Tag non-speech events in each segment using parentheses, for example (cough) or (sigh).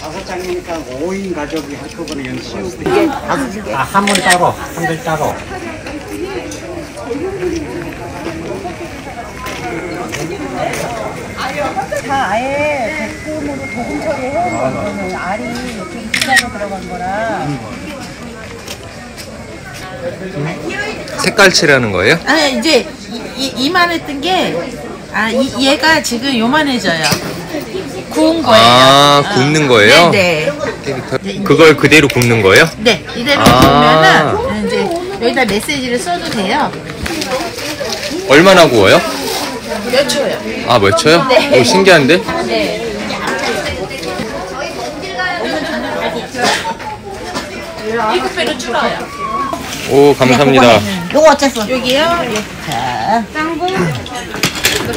다섯 장이니까 5인 가족이 한꺼번에 연치우고 아, 한분 따로, 한분 따로. 다 아예 백금으로 도금 처리해 놓은 거는 알이 이렇게 비싸게 들어간 거라 색깔 칠하는 거예요? 아 이제 이, 이, 이만했던 게 아, 이, 얘가 지금 요만해져요. 구운 거예요. 아, 굽는 거예요? 네, 그걸 그대로 굽는 거예요? 네. 네, 이대로 아. 보면은 이제 여기다 메시지를 써도 돼요. 얼마나 구워요? 몇 초요? 아, 몇 초요? 네. 오, 신기한데? 네. 일곱 배로 줄어요. 오, 감사합니다. 요거 어쨌어 여기요.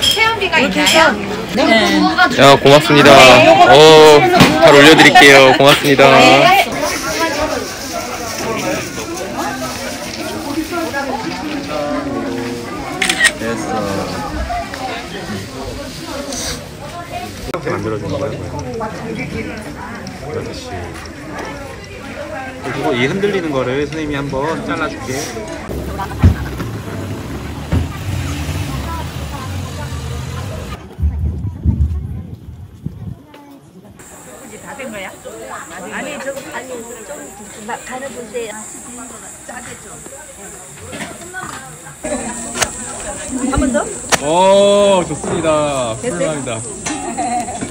체험비가 있나요? 네. 야, 고맙습니다. 오, 잘 올려드릴게요. 고맙습니다. 이렇게 만들어주는 거예요? 그렇 지. 그리고 이 흔들리는 거를 선생님이 한번 잘라줄게. 오, 좋습니다. 훌륭합니다. (laughs)